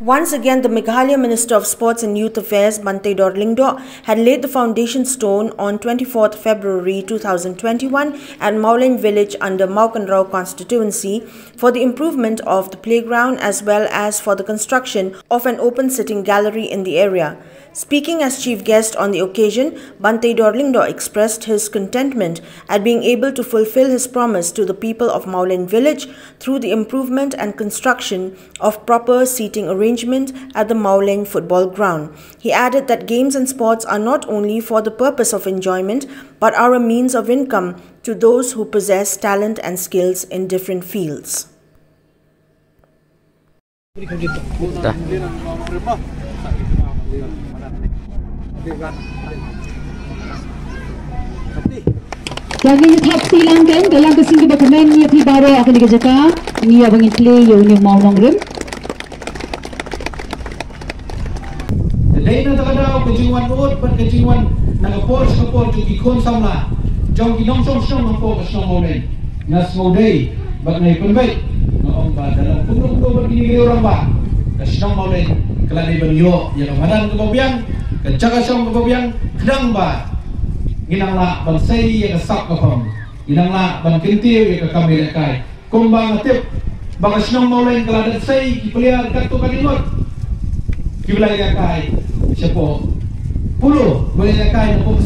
Once again, the Meghalaya Minister of Sports and Youth Affairs, Banteidor Lyngdoh, had laid the foundation stone on 24th February 2021 at Mawlein village under Mawkynrew constituency for the improvement of the playground as well as for the construction of an open sitting gallery in the area. Speaking as chief guest on the occasion, Banteidor Lyngdoh expressed his contentment at being able to fulfill his promise to the people of Mawlein village through the improvement and construction of proper seating arrangement at the Mawlein football ground. He added that games and sports are not only for the purpose of enjoyment but are a means of income to those who possess talent and skills in different fields. Lagi top silangan dalam kesini berkemen ni api baru akan dikerjakan ni abang play yo ni mau nong rim. đến nơi ta đau cái chuyện quan vẫn cái chuyện quan là cái phố cái phố chủ kỳ khôn xong là trong kỳ nông sông sông nông phố và sông hồ này nhà sông hồ đây bậc này quân vậy nó ông bà đã làm cũng đúng đôi yang kỳ điều rằng bà cái sông hồ này cái là đi bằng nhựa nhà nó hoàn toàn cái bờ biển cái chắc cái siapa puluh boleh nak kain pun